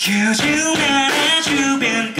Cause you know that you've been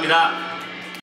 감사합니다.